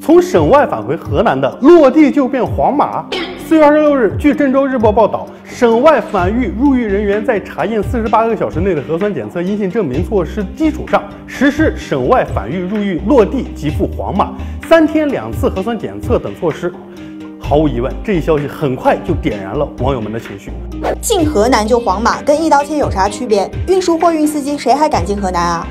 从省外返回河南的落地就变黄码。四月二十六日，据郑州日报报道，省外返豫入狱人员在查验四十八个小时内的核酸检测阴性证明措施基础上，实施省外返豫入狱落地即付黄码、三天两次核酸检测等措施。毫无疑问，这一消息很快就点燃了网友们的情绪。进河南就黄码，跟一刀切有啥区别？运输货运司机谁还敢进河南啊？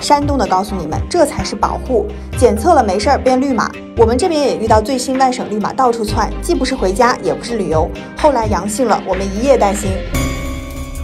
山东的告诉你们，这才是保护。检测了没事儿变绿码，我们这边也遇到最新外省绿码到处窜，既不是回家，也不是旅游。后来阳性了，我们一夜担心。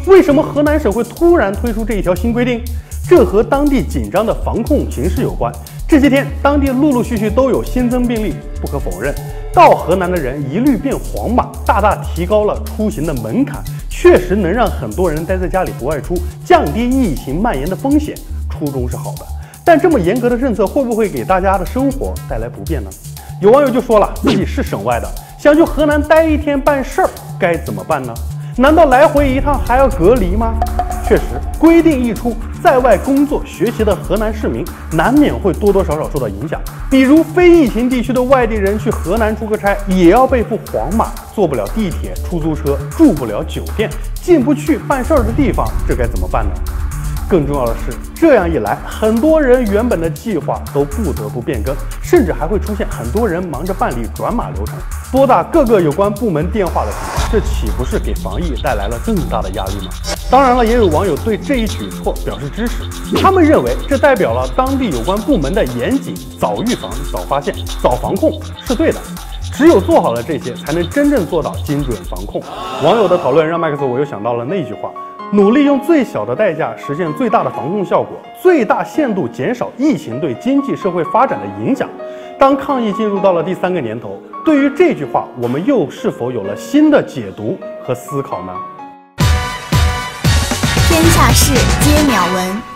为什么河南省会突然推出这一条新规定？这和当地紧张的防控形势有关。这些天，当地陆陆续续都有新增病例。不可否认，到河南的人一律变黄码，大大提高了出行的门槛，确实能让很多人待在家里不外出，降低疫情蔓延的风险。初衷是好的，但这么严格的政策会不会给大家的生活带来不便呢？有网友就说了，自己是省外的，想去河南待一天办事儿，该怎么办呢？难道来回一趟还要隔离吗？确实，规定一出，在外工作学习的河南市民难免会多多少少受到影响。比如非疫情地区的外地人去河南出个差，也要被付黄码，坐不了地铁、出租车，住不了酒店，进不去办事儿的地方，这该怎么办呢？更重要的是，这样一来，很多人原本的计划都不得不变更，甚至还会出现很多人忙着办理转码流程，拨打各个有关部门电话的情况，这岂不是给防疫带来了更大的压力吗？当然了，也有网友对这一举措表示支持，他们认为这代表了当地有关部门的严谨，早预防、早发现、早防控是对的。只有做好了这些，才能真正做到精准防控。网友的讨论让麦克斯我又想到了那句话。努力用最小的代价实现最大的防控效果，最大限度减少疫情对经济社会发展的影响。当抗疫进入到了第三个年头，对于这句话，我们又是否有了新的解读和思考呢？天下事皆渺闻。